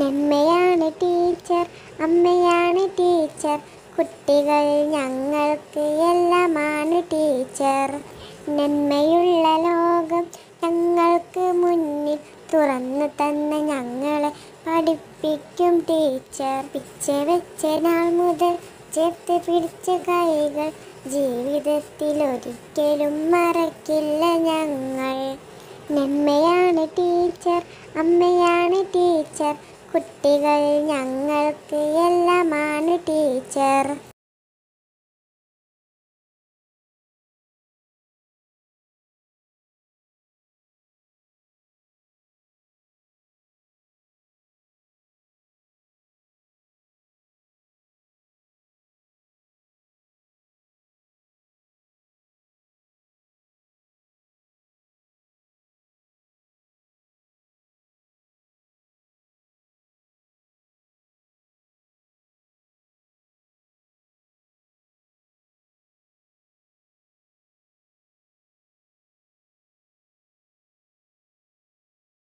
നന്മയാണ് ടീച്ചർ അമ്മയാണ് ടീച്ചർ. കുട്ടികൾ ഞങ്ങൾക്ക് എല്ലാമാണ് ടീച്ചർ. നന്മയുള്ള ലോകം ഞങ്ങൾക്ക് മുന്നിൽ തുറന്നു തന്ന ഞങ്ങളെ പഠിപ്പിക്കും ടീച്ചർ. പിച്ച വെച്ച നാൾ മുതൽ ചേർത്ത് പിടിച്ച കൈകൾ ജീവിതത്തിൽ ഒരിക്കലും മറക്കില്ല ഞങ്ങൾ. നന്മയാണ് ടീച്ചർ അമ്മയാണ് ടീച്ചർ. കുട്ടികൾ ഞങ്ങൾക്ക് എല്ലാമാണ് ടീച്ചർ.